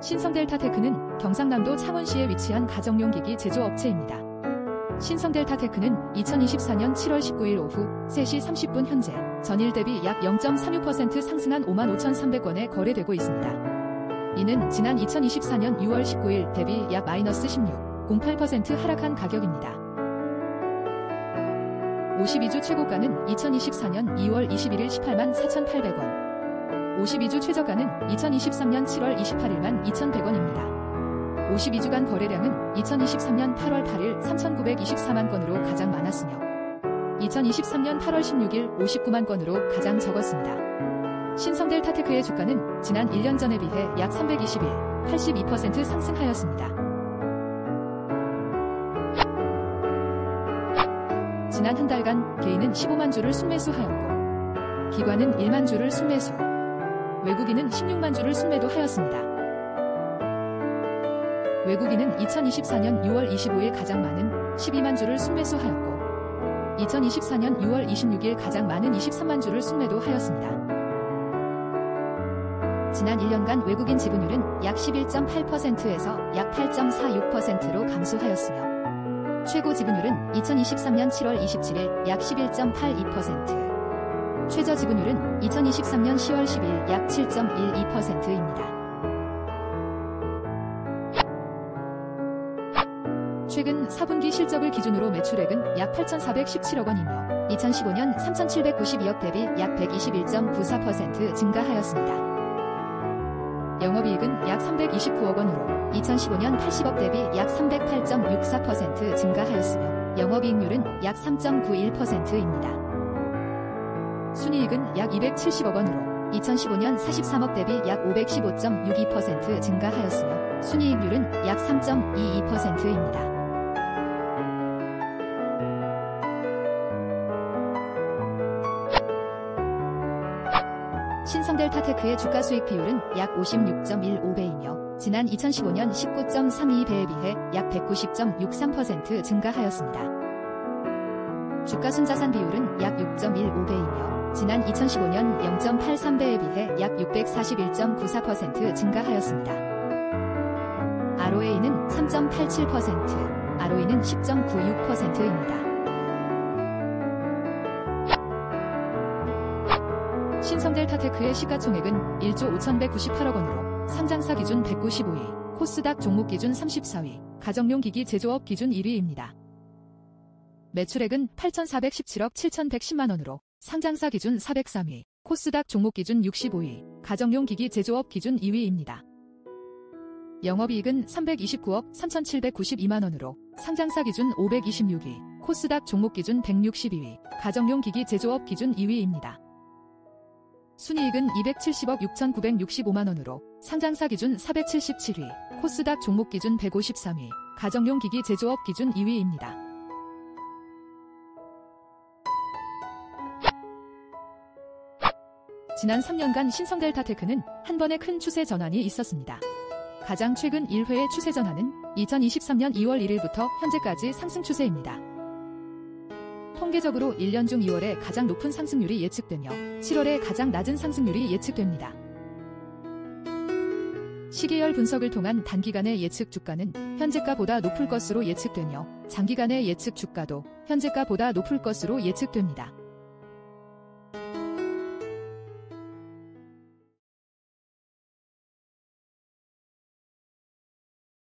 신성델타테크는 경상남도 창원시에 위치한 가정용 기기 제조업체입니다. 신성델타테크는 2024년 7월 19일 오후 3시 30분 현재 전일 대비 약 0.36% 상승한 55,300원에 거래되고 있습니다. 이는 지난 2024년 6월 19일 대비 약 마이너스 16.08% 하락한 가격입니다. 52주 최고가는 2024년 2월 21일 18만 4,800원, 52주 최저가는 2023년 7월 28일만 2,100원입니다. 52주간 거래량은 2023년 8월 8일 3,924만 건으로 가장 많았으며 2023년 8월 16일 59만 건으로 가장 적었습니다. 신성델 타테크의 주가는 지난 1년 전에 비해 약 321, 82% 상승하였습니다. 지난 한 달간 개인은 15만 주를 순매수하였고 기관은 1만 주를 순매수, 외국인은 16만 주를 순매도하였습니다. 외국인은 2024년 6월 25일 가장 많은 12만 주를 순매수하였고 2024년 6월 26일 가장 많은 23만 주를 순매도하였습니다. 지난 1년간 외국인 지분율은 약 11.8%에서 약 8.46%로 감소하였으며 최고 지분율은 2023년 7월 27일 약 11.82%, 최저 지분율은 2023년 10월 10일 약 7.12%입니다. 최근 4분기 실적을 기준으로 매출액은 약 8,417억 원이며 2015년 3,792억 대비 약 121.94% 증가하였습니다. 영업이익은 약 329억 원으로 2015년 80억 대비 약 308.64% 증가하였으며 영업이익률은 약 3.91%입니다. 순이익은 약 270억 원으로 2015년 43억 대비 약 515.62% 증가하였으며 순이익률은 약 3.22%입니다. 신성델 타테크의 주가 수익 비율은 약 56.15배이며 지난 2015년 19.32배에 비해 약 190.63% 증가하였습니다. 주가 순자산 비율은 약 6.15배이며 지난 2015년 0.83배에 비해 약 641.94% 증가하였습니다. ROA는 3.87%, ROE는 10.96%입니다. 신성델 타테크의 시가총액은 1조 5,198억 원으로 상장사 기준 195위, 코스닥 종목 기준 34위, 가정용 기기 제조업 기준 1위입니다. 매출액은 8,417억 7,110만 원으로 상장사 기준 403위, 코스닥 종목 기준 65위, 가정용 기기 제조업 기준 2위입니다. 영업이익은 329억 3,792만 원으로 상장사 기준 526위, 코스닥 종목 기준 162위, 가정용 기기 제조업 기준 2위입니다. 순이익은 270억 6,965만 원으로 상장사 기준 477위, 코스닥 종목 기준 153위, 가정용 기기 제조업 기준 2위입니다. 지난 3년간 신성델 타테크는 한 번의 큰 추세 전환이 있었습니다. 가장 최근 1회의 추세 전환은 2023년 2월 1일부터 현재까지 상승 추세입니다. 통계적으로 1년 중 2월에 가장 높은 상승률이 예측되며 7월에 가장 낮은 상승률이 예측됩니다. 시계열 분석을 통한 단기간의 예측 주가는 현재가보다 높을 것으로 예측되며 장기간의 예측 주가도 현재가보다 높을 것으로 예측됩니다.